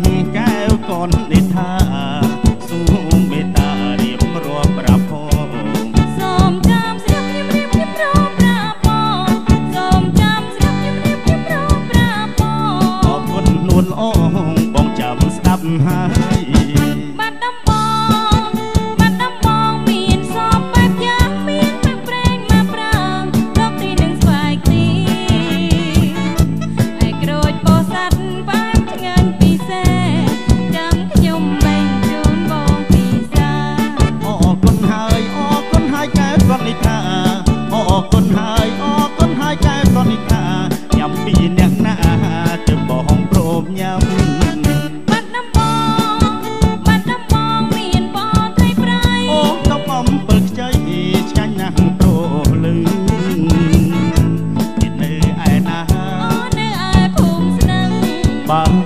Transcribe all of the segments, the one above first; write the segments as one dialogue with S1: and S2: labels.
S1: ងកែវកូននេះថាសូមមេត្តារៀបរាប់ប្រាប់ផង
S2: សូមចាំស្រាប់ខ្ញុំរៀបខ្ញុំរាប់ប្រាប់ផងសូមចាំស្រាប់ខ្ញុំរៀបខ្ញុំរាប់ប្រាប់ផងអរ
S1: គុណនួនល្អ រគុណហើយអរគុណហើយកែប្រនិកាញ៉ាំពីអ្នកណាទើបបងព្រមញ៉ាំ
S2: បាត់ដំបងបាត់ដំបងមានបត្រីប្រៃអូ
S1: កំអំពិលខ្ចីឆ្ងាញ់ណាស់ព្រោះលឺទីនៅឯណាអូ
S2: នៅឯភូមិស្នឹងប
S1: ើអញ្ចឹង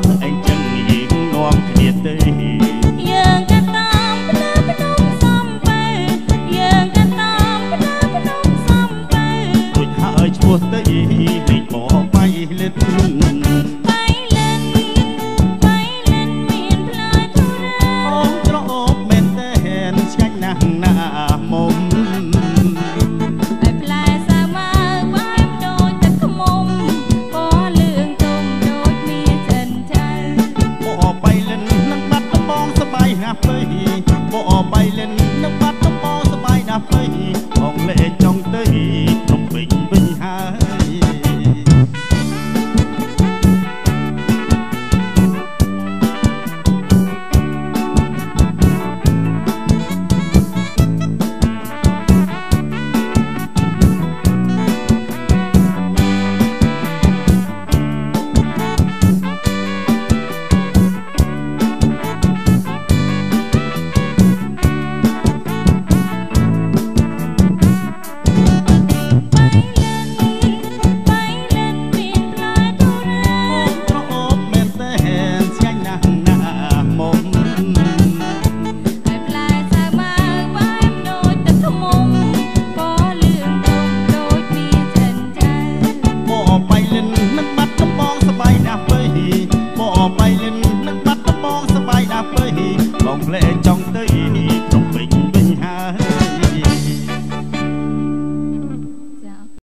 S1: força e